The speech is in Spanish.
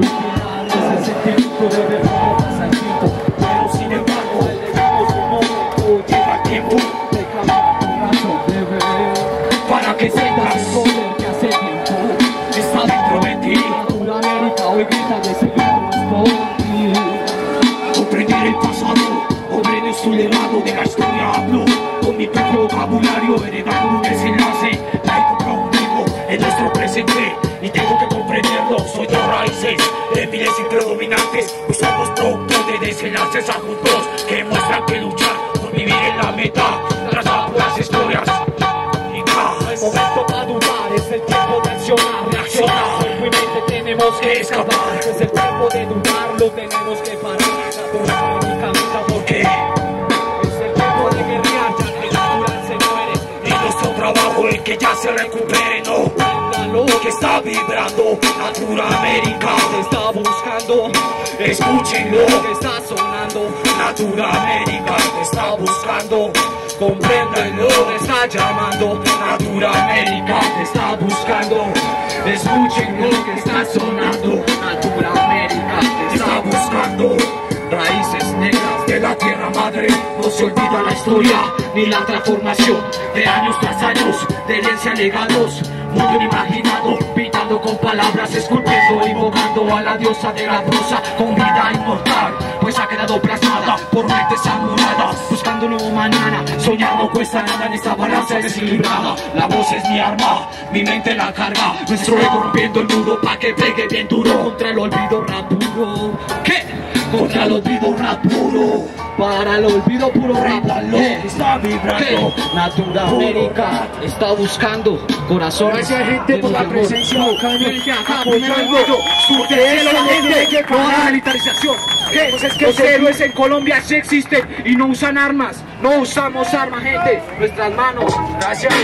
ese Pero sin embargo, tiempo Para que sientas el poder que hace tiempo Está dentro de ti hoy de Comprender el pasado, de la historia hablo Con mi propio vocabulario desenlace Traigo conmigo en nuestro presente Y tengo que Producto de desenlaces adultos Que muestran que luchar por vivir en la meta Trazar las historias Y cada momento para dudar es el tiempo de accionar, reaccionar. Cuerpo y mente tenemos que escapar. Es el tiempo de dudar, lo tenemos que parar. Camina porque es el tiempo de guerrear, ya que la natural se muere. Y nuestro trabajo el que ya se recupere, no Lo que está vibrando Natura América que está buscando, Escúchenlo. Que está sonando. Natura América te está buscando. Compréndanlo, te está llamando. Natura América te está buscando. Escuchen lo que está sonando. Natura América te está buscando. Raíces negras de la tierra madre. No se olvida la historia ni la transformación. De años tras años de herencia legados. Mundo inimaginado pintando con palabras esculpiendo a la diosa de la prosa con vida inmortal pues ha quedado plasmada por mentes amuradas buscando un nuevo mañana soñar no cuesta nada en esta balanza desequilibrada la voz es mi arma mi mente la carga. Nuestro ego rompiendo el muro pa' que pegue bien duro contra el olvido rap puro ¿qué? Contra el olvido rap puro Para el olvido puro rap está vibrando Natura América está buscando corazones Gracias gente por la amor. presencia apoyando su a la militarización. ¿Qué? Pues es que los héroes en Colombia sí existen y no usan armas. No usamos armas, gente. Nuestras manos. Gracias.